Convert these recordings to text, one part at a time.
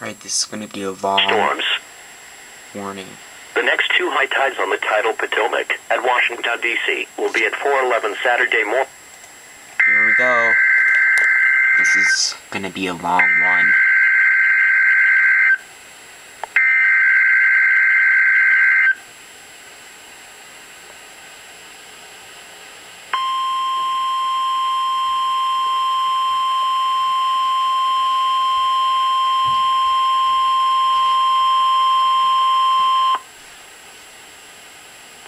Right, this is going to be a long Storms. warning. The next two high tides on the tidal Potomac at Washington, D.C. will be at 411 Saturday morning. Here we go. This is going to be a long one.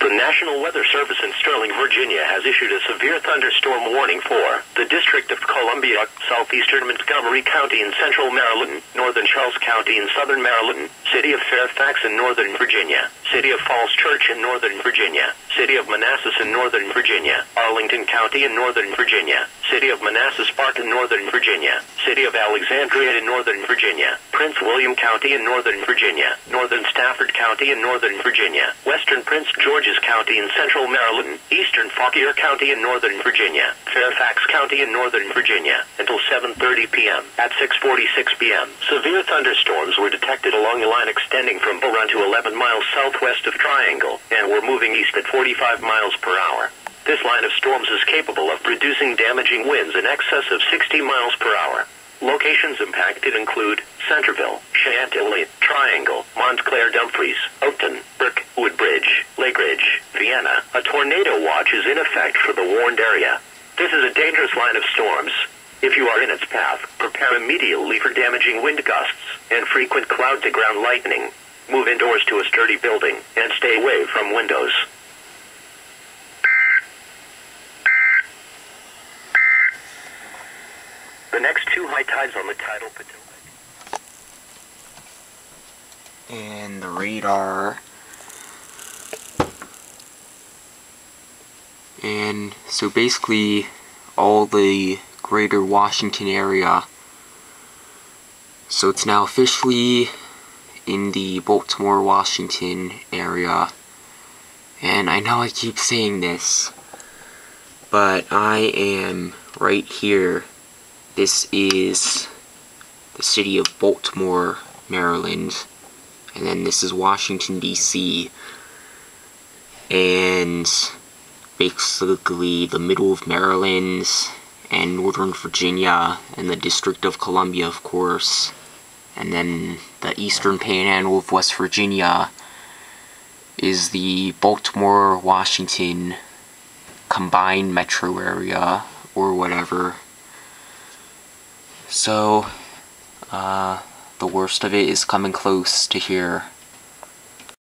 The National Weather Service in Sterling, Virginia has issued a severe thunderstorm warning for the District of Columbia, southeastern Montgomery County in central Maryland, northern Charles County in southern Maryland, City of Fairfax in northern Virginia, City of Falls Church in northern Virginia, City of Manassas in northern Virginia, Arlington County in northern Virginia, City of Manassas Park in northern Virginia, City of Alexandria in northern Virginia, Prince William County in northern Virginia, Northern Stafford County in northern Virginia, Western Prince George's County in central Maryland, Eastern Fauquier County in northern Virginia, Fairfax County in northern Virginia, until 7.30 p.m. At 6.46 p.m., severe thunderstorms were detected along a line extending from Bull Run to 11 miles southwest of Triangle, and were moving east at 45 miles per hour. This line of storms is capable of producing damaging winds in excess of 60 miles per hour. Locations impacted include Centreville, Chantilly, Triangle, Montclair Dumfries, Oakton, Burke, Woodbridge, Lake Ridge, Vienna. A tornado watch is in effect for the warned area. This is a dangerous line of storms. If you are in its path, prepare immediately for damaging wind gusts and frequent cloud to ground lightning. Move indoors to a sturdy building and stay away from windows. The next two high tides on the tidal Potomac. And the radar. And so basically, all the greater Washington area. So it's now officially in the Baltimore, Washington area. And I know I keep saying this, but I am right here. This is the city of Baltimore, Maryland. And then this is Washington, D.C. And basically the middle of Maryland and Northern Virginia and the District of Columbia, of course. And then the eastern panhandle of West Virginia is the Baltimore, Washington combined metro area or whatever. So, uh, the worst of it is coming close to here.